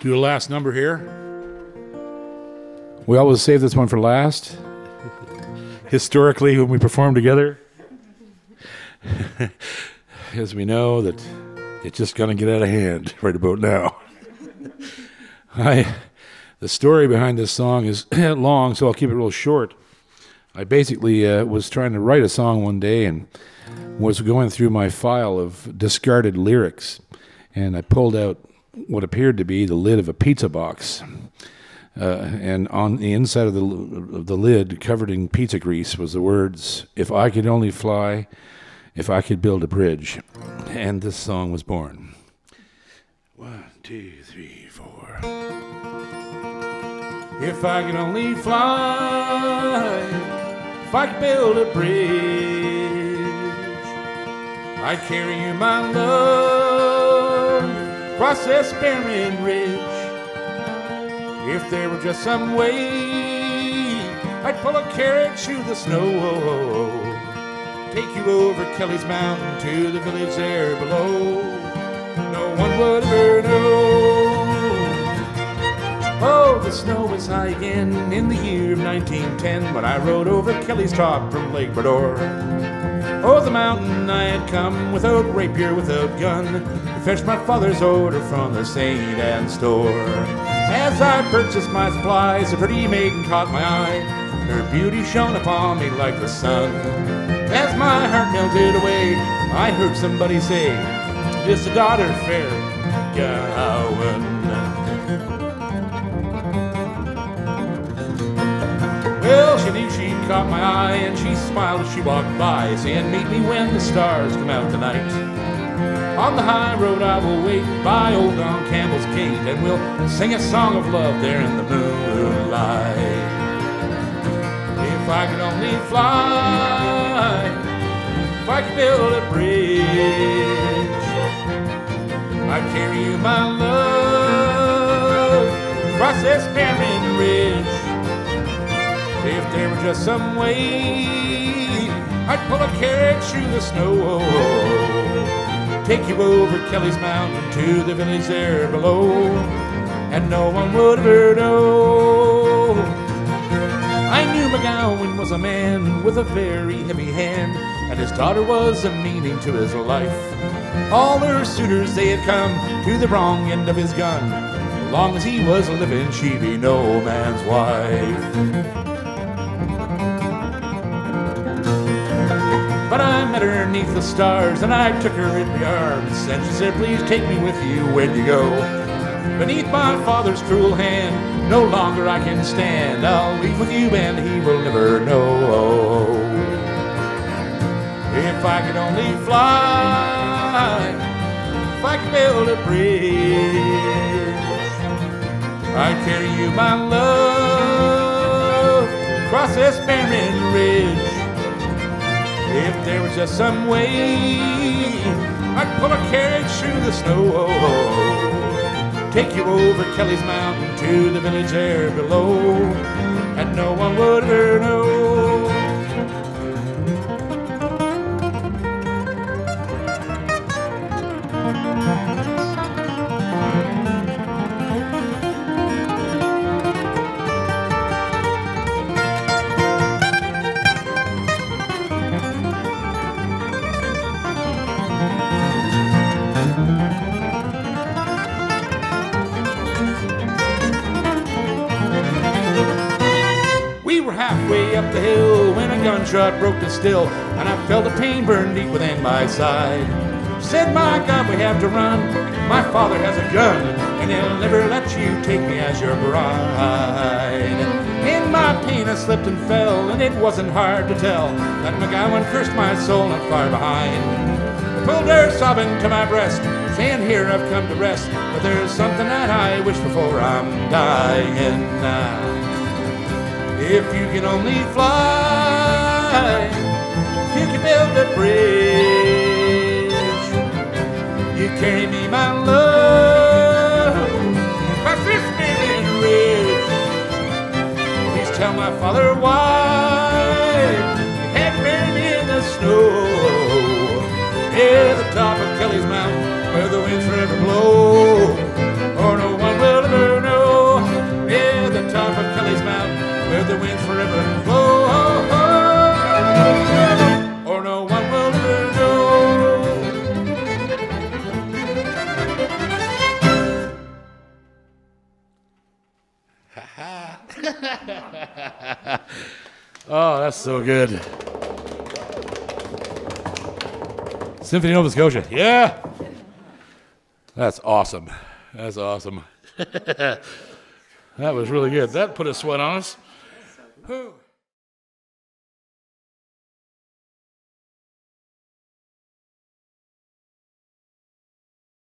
Do the last number here. We always save this one for last. Historically, when we perform together, as we know that it's just going to get out of hand right about now. I, the story behind this song is long, so I'll keep it real short. I basically uh, was trying to write a song one day and was going through my file of discarded lyrics, and I pulled out what appeared to be the lid of a pizza box. Uh, and on the inside of the, of the lid, covered in pizza grease, was the words, If I could only fly, if I could build a bridge. And this song was born. One, two, three, four. If I could only fly, if I could build a bridge, I'd carry you my love this barren ridge. If there were just some way, I'd pull a carriage through the snow. Take you over Kelly's Mountain to the village there below. No one would ever know. Oh, the snow was high again in the year of 1910 when I rode over Kelly's top from Lake Bras d'Or. Oh, the mountain I had come without rapier, without gun, to fetch my father's order from the St. Anne store. As I purchased my supplies, a pretty maiden caught my eye. Her beauty shone upon me like the sun. As my heart melted away, I heard somebody say, This a daughter fair, Gowan. Caught my eye, and she smiled as she walked by, saying, Meet me when the stars come out tonight. On the high road I will wait by old Don Campbell's gate, and we'll sing a song of love there in the moonlight. If I could only fly, if I could build a bridge, I'd carry you my love across this barren ridge. If there were just some way, I'd pull a carriage through the snow. Take you over Kelly's Mountain to the village there below, and no one would ever know. I knew McGowan was a man with a very heavy hand, and his daughter was a meaning to his life. All her suitors, they had come to the wrong end of his gun. Long as he was living, she'd be no man's wife. Met her neath the stars, and I took her in my arms, and she said, Please take me with you when you go. Beneath my father's cruel hand, no longer I can stand. I'll leave with you, and he will never know. If I could only fly, if I could build a bridge, I'd carry you my love across this barren ridge. If there was just some way, I'd pull a carriage through the snow. Take you over Kelly's Mountain to the village there below, and no one would ever know. Up the hill when a gunshot broke the still, and I felt the pain burn deep within my side. Said, My God, we have to run. My father has a gun, and he'll never let you take me as your bride. In my pain, I slipped and fell, and it wasn't hard to tell that McGowan cursed my soul not far behind. I Pulled her sobbing to my breast, saying, Here I've come to rest, but there's something that I wish before I'm dying now. If you can only fly, you can build a bridge, you carry me, my love, across this barren ridge. Please tell my father why you bury me in the snow. Near the top of Kelly's Mountain, where the winds forever blow. oh, that's so good. Symphony Nova Scotia. Yeah. That's awesome. That's awesome. that was really good. That put a sweat on us.